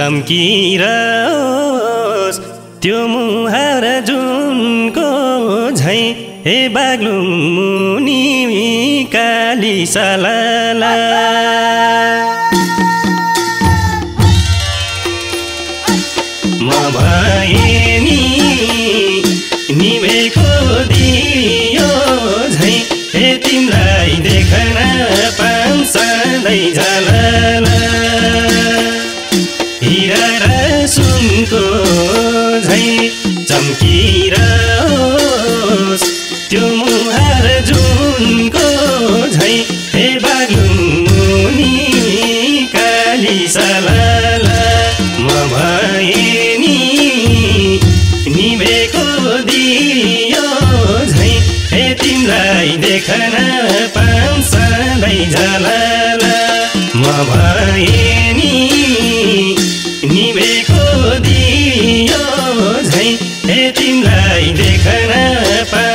चम्किरहोस् त्यो मुहार जुनको झैँ हे बाग्लुङ मुनि काली सलाला। म भए नि दियो झै हे तिमीलाई देख्न पाउँदै निभेको दियो झै हे तिमीलाई देख्न पाउँछ सधैँ झलाला। म भए निभेको दियो झै हे तिमीलाई देख्न पाउँछ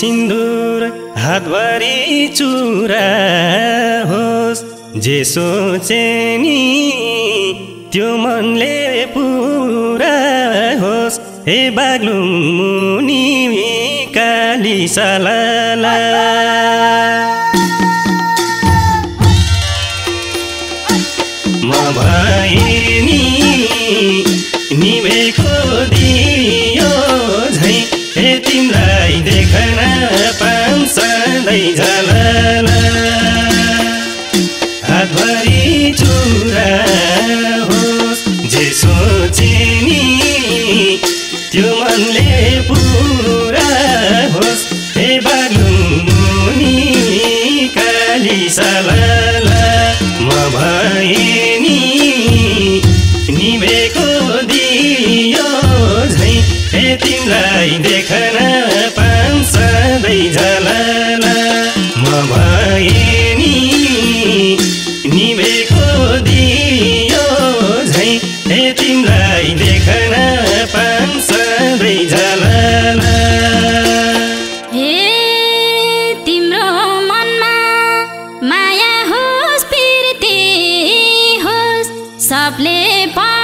सिन्दुर हातभरि चुरा होस्। जे सोचे नि त्यो मनले पुरा होस्। हे बाग्लुङ मुनि काली सलाला। झलाला हातभरि चुरा होस् जे सोचे नि त्यो मनले पुरा होस्। हे बाग्लुङ मुनि काली सलाला म भए निभेको दियो। सबले पा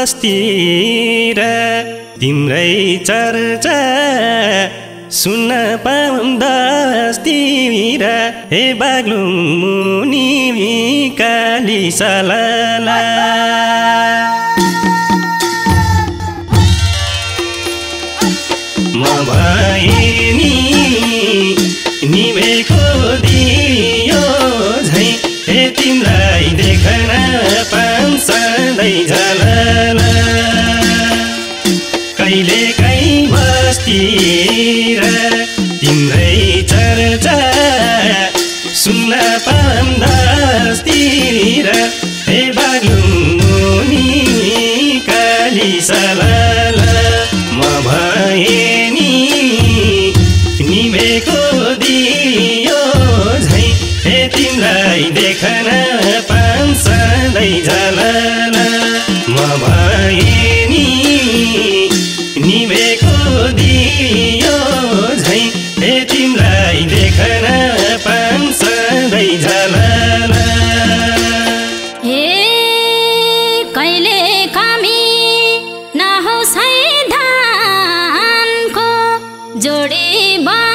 बस्तिर तिम्रै चर्चा सुन्न पाउँदस्तिर हे बाग्लुङ मुनि काली सलाला। म भए नि निभेको दियो झै। हे तिमीलाई तिर तिम्रै चर्चा सुन्न पाम्दासतिर हे बागलुनी काली सलाल म भएनी नि निभेको दियो झै हे तिमीलाई देखना জড়ে বা